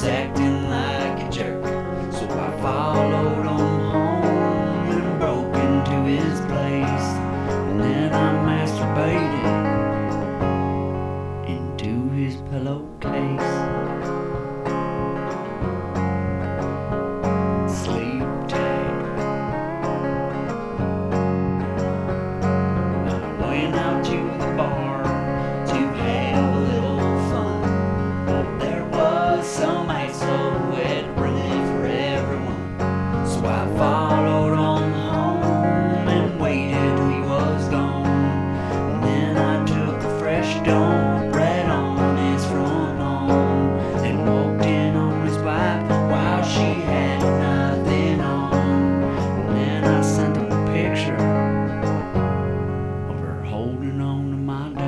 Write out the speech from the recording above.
was acting like a jerk. So I followed him home and broke into his place. And then I masturbated into his pillowcase. I followed on home and waited till he was gone. Then I took a fresh dawn bread on his front walked in on his wife while she had nothing on. Then I sent him a picture of her holding on to my dog.